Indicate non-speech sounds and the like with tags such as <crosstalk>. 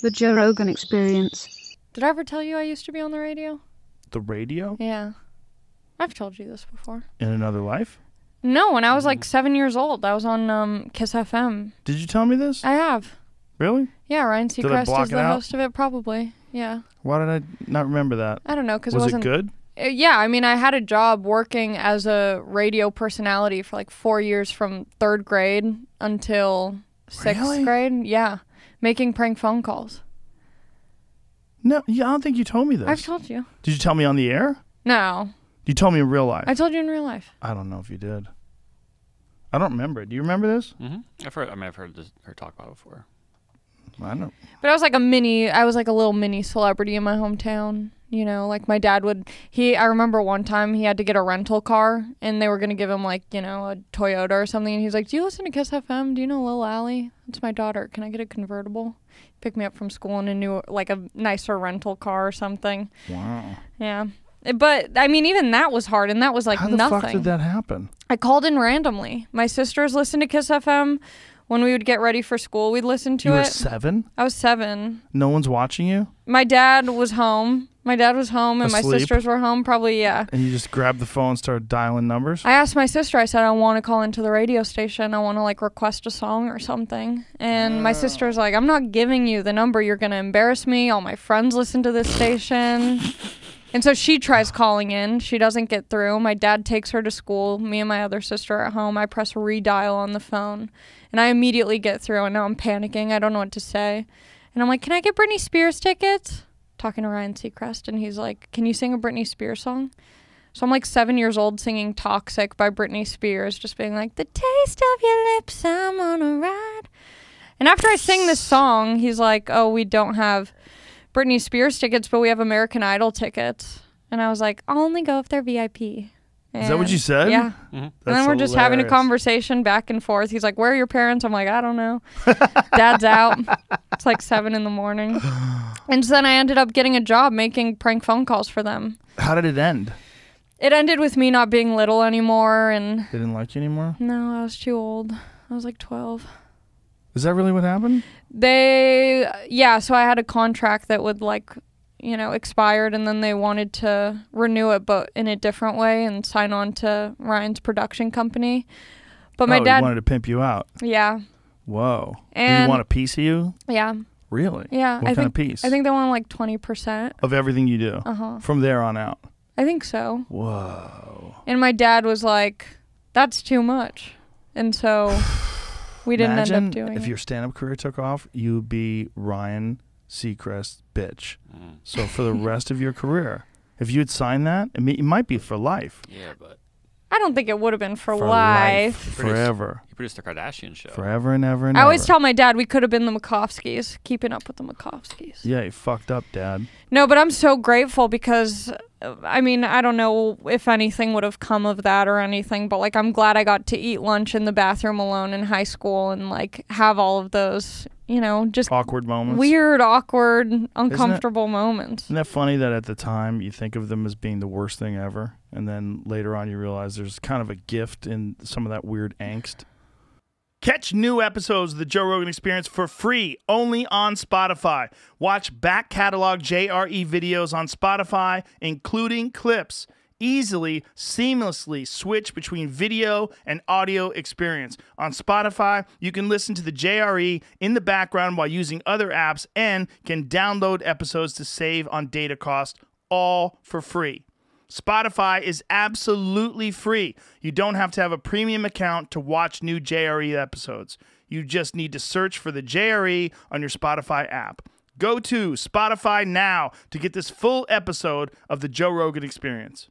The Joe Rogan Experience. Did I ever tell you I used to be on the radio? The radio Yeah. I've told you this before. in another life. No, when I was like seven years old, I was on um, Kiss FM. Did you tell me this? I have. really? Yeah, Ryan Did I Seacrest block is it the out? host of it, probably. Yeah. Why did I not remember that? I don't know, because it Was wasn't. it good? Uh, Yeah, I mean, I had a job working as a radio personality for like four years from third grade until sixth Really? grade. Yeah, making prank phone calls. No, yeah, I don't think you told me this. I've told you. Did you tell me on the air? No, You told me in real life. I told you in real life. I don't know if you did. I don't remember. Do you remember this? hmm I've heard. I mean, I've heard this, her talk about it before. I don't. But I was like a mini. I was like a little mini celebrity in my hometown. You know, like my dad would. He. I remember one time he had to get a rental car, and they were gonna give him like you know a Toyota or something. And he's like, "Do you listen to Kiss FM? Do you know Lil Ali? That's my daughter. Can I get a convertible?" Pick me up from school in a new, like a nicer rental car or something. Wow. Yeah. Eh, but I mean, even that was hard, and that was like nothing. How the nothing. fuck did that happen? I called in randomly. My sisters listened to Kiss FM when we would get ready for school. We'd listen to you were it. seven. I was seven. No one's watching you, My dad was home. My dad was home, and my sisters were home. Probably, yeah. and you just grabbed the phone, and started dialing numbers. I asked my sister. I said I want to call into the radio station. I want to like request a song or something. And my oh. sister's like, "I'm not giving you the number. You're gonna embarrass me. All my friends listen to this station." And so she tries calling in. She doesn't get through. My dad takes her to school. Me and my other sister are at home. I press redial on the phone, and I immediately get through. And now I'm panicking. I don't know what to say. And I'm like, "Can I get Britney Spears tickets?" Talking to Ryan Seacrest, and he's like, "Can you sing a Britney Spears song?" So I'm like seven years old singing Toxic by Britney Spears, just being like, The taste of your lips, I'm on a ride. And after I sing this song, he's like, Oh, we don't have Britney Spears tickets, but we have American Idol tickets. And I was like, I'll only go if they're VIP. Is that what you said? Yeah. hmm and then we're just having a conversation back and forth. He's like, Where are your parents? I'm like, I don't know. <laughs> Dad's out. It's like seven in the morning. <gasps> And so then I ended up getting a job making prank phone calls for them. How did it end? It ended with me not being little anymore and They didn't like you anymore. No, I was too old. I was like 12. Is that really what happened? They, yeah, so I had a contract that would like, you know, expired and then they wanted to renew it, but in a different way and sign on to Ryan's production company. But my oh, dad, wanted to pimp you out. yeah, Whoa. Did And- he want a piece of you? yeah, Really? yeah. What I kind think, of piece? I think they want like 20%. of everything you do Uh huh. from there on out. I think so. Whoa. And my dad was like, that's too much. And so <sighs> <laughs> we didn't Imagine end up doing if it. your stand-up career took off, you'd be Ryan Seacrest bitch. Mm. So for the rest of your career, if you had signed that, it, may, it might be for life, Yeah, but I don't think it would have been for, for life. Produced- forever, you produced the Kardashian show. forever and ever and ever. I always ever. tell my dad we could have been the Macofskys, keeping up with the Macofskys. Yeah, you fucked up, Dad. No, but I'm so grateful because, uh, I mean, I don't know if anything would have come of that or anything, but like, I'm glad I got to eat lunch in the bathroom alone in high school and like have all of those, you know, just Awkward moments. weird, awkward, uncomfortable moments. Isn't that funny that at the time you think of them as being the worst thing ever, and then later on you realize there's kind of a gift in some of that weird angst? Catch new episodes of the Joe Rogan Experience for free only on Spotify. Watch back catalog JRE videos on Spotify, including clips. Easily, seamlessly switch between video and audio experience. On Spotify, you can listen to the JRE in the background while using other apps and can download episodes to save on data cost, all for free. Spotify is absolutely free. You don't have to have a premium account to watch new JRE episodes. You just need to search for the JRE on your Spotify app. Go to Spotify now to get this full episode of the Joe Rogan Experience.